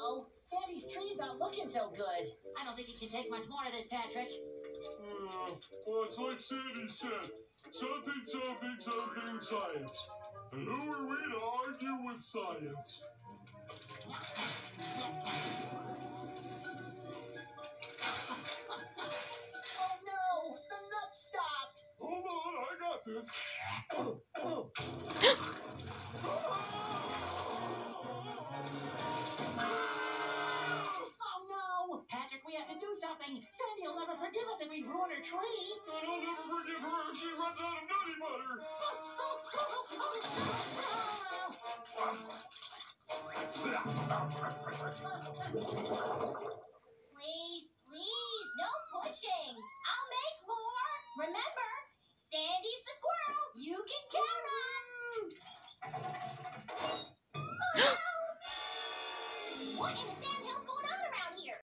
Uh-oh, Sandy's tree's not looking so good. I don't think he can take much more of this, Patrick. Uh, well, it's like Sandy said. Something, something, something, science. And who are we to argue with science? Oh no, the nut stopped. Hold on, I got this. Something. Sandy will never forgive us if we ruin her tree. And I'll never forgive her if she runs out of nutty butter. Please,